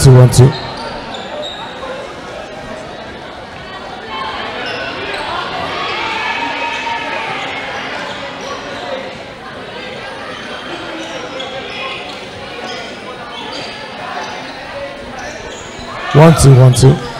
tiwantiwanti. One, two, one, two.